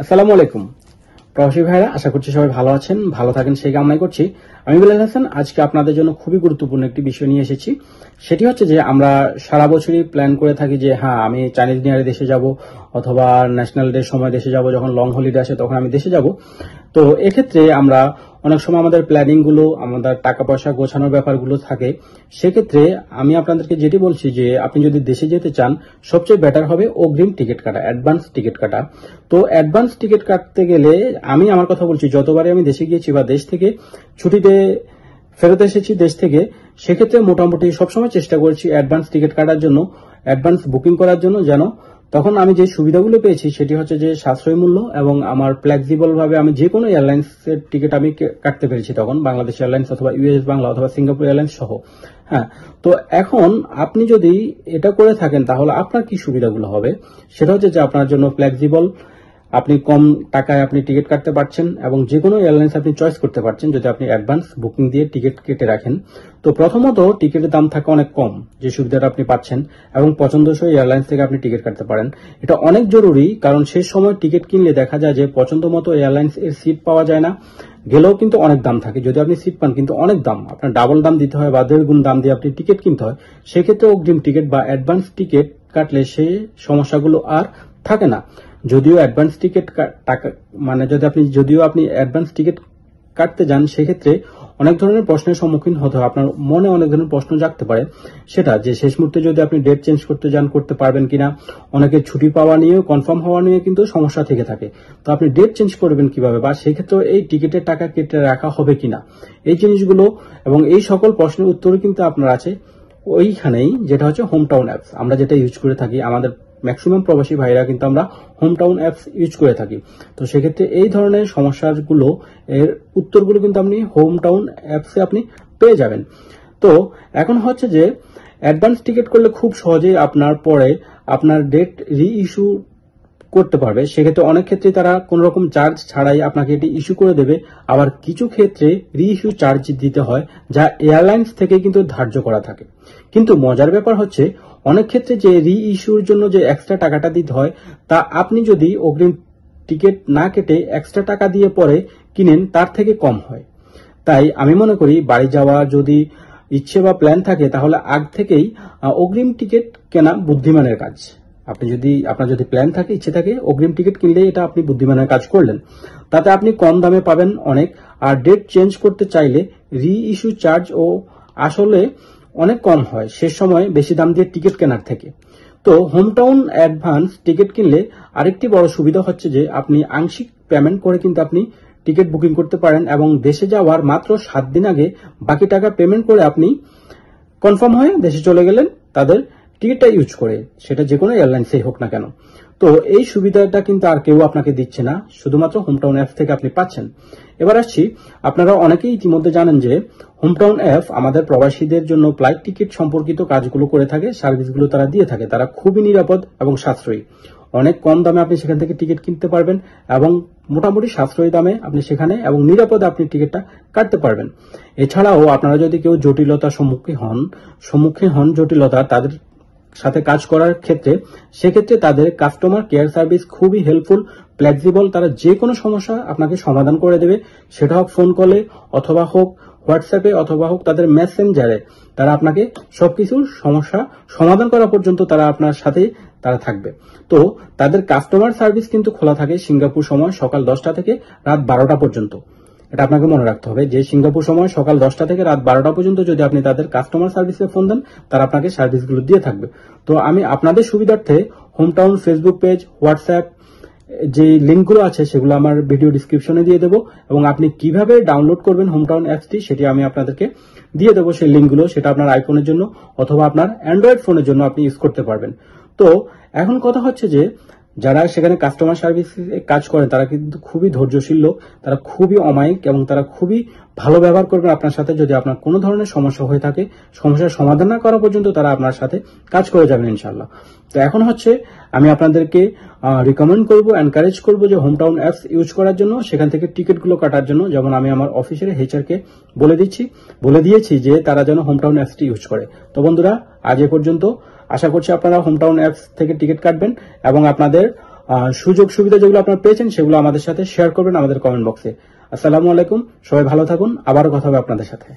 আসসালামু আলাইকুম। প্রবাসী ভাইরা, আশা করছি সবাই ভালো আছেন, ভালো থাকেন সেই কামনাই করছি। আমি বিলাল হাসান, আজকে আপনাদের জন্য খুবই গুরুত্বপূর্ণ একটি বিষয় নিয়ে এসেছি। সেটি হচ্ছে যে, আমরা সারা বছরই প্ল্যান করে থাকি যে হ্যাঁ আমি চাইনিজ নিয়ারে দেশে যাব, অথবা ন্যাশনাল ডে সময় দেশে যাব, যখন লং হলিডে আসে তখন আমি দেশে যাব। তো এক্ষেত্রে আমরা অনেক সময় আমাদের প্ল্যানিংগুলো, আমাদের টাকা পয়সা গোছানোর ব্যাপারগুলো থাকে। সেক্ষেত্রে আমি আপনাদেরকে যেটি বলছি যে, আপনি যদি দেশে যেতে চান, সবচেয়ে বেটার হবে অগ্রিম টিকিট কাটা অ্যাডভান্স টিকিট কাটা। তো অ্যাডভান্স টিকিট কাটতে গেলে আমি আমার কথা বলছি যতবারে আমি দেশে গিয়েছি বা দেশ থেকে ছুটিতে ফেরত এসেছি দেশ থেকে, সেক্ষেত্রে মোটামুটি সবসময় চেষ্টা করেছি অ্যাডভান্স টিকিট কাটার জন্য অ্যাডভান্স বুকিং করার জন্য যেন তখন আমি যে সুবিধাগুলো পেয়েছি সেটি হচ্ছে যে সাশ্রয় মূল্য এবং আমার ফ্লেক্সিবল ভাবে আমি যে কোনো এয়ারলাইন্স এর টিকিট আমি কাটতে পেরেছি তখন, বাংলাদেশ এয়ারলাইন্স অথবা ইউএস বাংলা অথবা সিঙ্গাপুর এয়ারলাইন্স সহ। হ্যাঁ তো এখন আপনি যদি এটা করে থাকেন তাহলে আপনার কি সুবিধাগুলো হবে? সেটা হচ্ছে যে আপনার জন্য ফ্লেক্সিবল আপনি কম টাকায় আপনি টিকিট কাটতে পারছেন এবং যে কোনো এয়ারলাইন্স আপনি চয়েস করতে পারছেন যদি আপনি অ্যাডভান্স বুকিং দিয়ে টিকিট কেটে রাখেন। তো প্রথমত টিকিটের দাম থাকে অনেক কম, যে সুবিধাটা আপনি পাচ্ছেন এবং পছন্দসই এয়ারলাইন্স থেকে আপনি টিকিট কাটতে পারেন। এটা অনেক জরুরি, কারণ শেষ সময় টিকিট কিনলে দেখা যায় যে পছন্দ মতো এয়ারলাইন্স এর সিট পাওয়া যায় না। গেলেও কিন্তু অনেক দাম থাকে। যদি আপনি সিট পান কিন্তু অনেক দাম। আপনার ডাবল দাম দিতে হয় বা দেড় গুণ দাম দিয়ে আপনি টিকিট কিনতে হয়। সেক্ষেত্রে অগ্রিম টিকিট বা অ্যাডভান্স টিকিট কাটলে সেই সমস্যাগুলো আর থাকে না। যদিও অ্যাডভান্স টিকিট টাকা মানে যদি আপনি যদিও আপনি অ্যাডভান্স টিকিট কাটতে যান, সেক্ষেত্রে অনেক ধরনের প্রশ্নের সম্মুখীন হতে হয়। আপনার মনে অনেক ধরনের প্রশ্ন জাগতে পারে। সেটা যে শেষ মুহূর্তে যদি আপনি ডেট চেঞ্জ করতে যান, করতে পারবেন কিনা, অনেকে ছুটি পাওয়া নিয়েও কনফার্ম হওয়া নিয়ে কিন্তু সমস্যা থেকে থাকে। তো আপনি ডেট চেঞ্জ করবেন কীভাবে বা সেক্ষেত্রে এই টিকিটের টাকা কেটে রাখা হবে কিনা? এই জিনিসগুলো এবং এই সকল প্রশ্নের উত্তর কিন্তু আপনার আছে। ওইখানেই যেটা হচ্ছে হোম টাউন অ্যাপস আমরা যেটা ইউজ করে থাকি, আমাদের ম্যাক্সিমাম প্রবাসী ভাইরা কিন্তু আমরা হোম টাউন অ্যাপস ইউজ করে থাকি। তো সেক্ষেত্রে এই ধরনের সমস্যাগুলো, এর উত্তরগুলো কিন্তু আপনি হোম টাউন অ্যাপসে আপনি পেয়ে যাবেন। তো এখন হচ্ছে যে অ্যাডভান্স টিকিট করলে খুব সহজেই আপনার পরে আপনার ডেট রি ইস্যু করতে পারবে, সেক্ষেত্রে অনেক ক্ষেত্রে তারা কোন রকম চার্জ ছাড়াই আপনাকে এটি ইস্যু করে দেবে। আবার কিছু ক্ষেত্রে রি ইস্যু চার্জ দিতে হয়, যা এয়ারলাইন্স থেকে কিন্তু ধার্য করা থাকে। কিন্তু মজার ব্যাপার হচ্ছে, অনেক ক্ষেত্রে যে রি ইস্যুর জন্য যে এক্সট্রা টাকাটা দিতে হয়, তা আপনি যদি অগ্রিম টিকিট না কেটে এক্সট্রা টাকা দিয়ে পরে কিনেন, তার থেকে কম হয়। তাই আমি মনে করি, বাড়ি যাওয়া যদি ইচ্ছে বা প্ল্যান থাকে, তাহলে আগ থেকেই অগ্রিম টিকিট কেনা বুদ্ধিমানের কাজ। আপনি যদি, আপনার যদি প্ল্যান থাকে, ইচ্ছে থাকে, অগ্রিম টিকিট কিনলে এটা আপনি বুদ্ধিমানের কাজ করলেন। তাতে আপনি কম দামে পাবেন অনেক। আর ডেট চেঞ্জ করতে চাইলে রি ইস্যু চার্জ ও আসলে অনেক কম হয়। শেষ সময় বেশি দাম দিয়ে টিকিট কেনার থেকে। তো হোম টাউন অ্যাডভান্স টিকিট কিনলে আরেকটি বড় সুবিধা হচ্ছে যে আপনি আংশিক পেমেন্ট করে কিন্তু আপনি টিকিট বুকিং করতে পারেন এবং দেশে যাওয়ার মাত্র সাত দিন আগে বাকি টাকা পেমেন্ট করে আপনি কনফার্ম হয়ে দেশে চলে গেলেন তাদের টিকিটটা ইউজ করে, সেটা যে কোনো এয়ারলাইন্সেই হোক না কেন। তো এই সুবিধাটা কিন্তু আর কেউ আপনাকে দিচ্ছে না, শুধুমাত্র হোমটাউন অ্যাপ থেকে আপনি পাচ্ছেন। এবার আসছি, আপনারা অনেকেই ইতিমধ্যে জানেন যে হোমটাউন অ্যাপ আমাদের প্রবাসীদের জন্য ফ্লাইট টিকিট সম্পর্কিত কাজগুলো করে থাকে সার্ভিসগুলো তারা দিয়ে থাকে। তারা খুবই নিরাপদ এবং সাশ্রয়ী। অনেক কম দামে আপনি সেখান থেকে টিকিট কিনতে পারবেন এবং মোটামুটি সাশ্রয়ী দামে আপনি সেখানে এবং নিরাপদে আপনি টিকিটটা কাটতে পারবেন। এছাড়াও আপনারা যদি কেউ জটিলতার সম্মুখীন হন সম্মুখীন হন জটিলতা, তাদের সাথে কাজ করার ক্ষেত্রে, সেক্ষেত্রে তাদের কাস্টমার কেয়ার সার্ভিস খুবই হেল্পফুল ফ্লেক্সিবল তারা যে কোনো সমস্যা আপনাকে সমাধান করে দেবে। সেটা হোক ফোন কলে অথবা হোক হোয়াটসঅ্যাপে অথবা হোক তাদের মেসেঞ্জারে তারা আপনাকে সবকিছুর সমস্যা সমাধান করা পর্যন্ত তারা আপনার সাথে তারা থাকবে। তো তাদের কাস্টমার সার্ভিস কিন্তু খোলা থাকে সিঙ্গাপুর সময় সকাল দশটা থেকে রাত বারোটা পর্যন্ত। এটা আপনাকে মনে রাখতে হবে যে সিঙ্গাপুর সময় সকাল দশটা থেকে রাত বারোটা পর্যন্ত যদি আপনি তাদের কাস্টমার সার্ভিসে ফোন দেন, তারা আপনাকে সার্ভিসগুলো দিয়ে থাকবে। তো আমি আপনাদের সুবিধার্থে হোমটাউন ফেসবুক পেজ হোয়াটসঅ্যাপ যে লিঙ্কগুলো আছে সেগুলো আমার ভিডিও ডিসক্রিপশনে দিয়ে দেবো এবং আপনি কীভাবে ডাউনলোড করবেন হোমটাউন অ্যাপসটি সেটি আমি আপনাদেরকে দিয়ে দেবো সেই লিঙ্কগুলো সেটা আপনার আইফোনের জন্য অথবা আপনার অ্যান্ড্রয়েড ফোনের জন্য আপনি ইউজ করতে পারবেন। তো এখন কথা হচ্ছে যে যারা সেখানে কাস্টমার সার্ভিসে কাজ করেন, তারা কিন্তু খুবই ধৈর্যশীল লোক, তারা খুবই অমায়িক এবং তারা খুবই ভালো ব্যবহার করবে আপনার সাথে। যদি আপনার কোনো ধরনের সমস্যা হয়ে থাকে, সমস্যার সমাধান না করা পর্যন্ত তারা আপনার সাথে কাজ করে যাবেন ইনশাল্লাহ তো এখন হচ্ছে আমি আপনাদেরকে রিকমেন্ড করব এনকারেজ করব যে হোমটাউন অ্যাপস ইউজ করার জন্য, সেখান থেকে টিকিটগুলো কাটার জন্য। যেমন আমি আমার অফিসের হেচারকে বলে দিচ্ছি, বলে দিয়েছি যে তারা যেন হোমটাউন অ্যাপসটি ইউজ করে। তো বন্ধুরা, আজ এ পর্যন্ত। আশা করছি আপনারা হোমটাউন অ্যাপস থেকে টিকিট কাটবেন এবং আপনাদের সুযোগ সুবিধা যেগুলো আপনারা পেয়েছেন সেগুলো আমাদের সাথে শেয়ার করবেন আমাদের কমেন্ট বক্সে আসসালামু আলাইকুম, সবাই ভালো থাকুন, আবারও কথা হবে আপনাদের সাথে।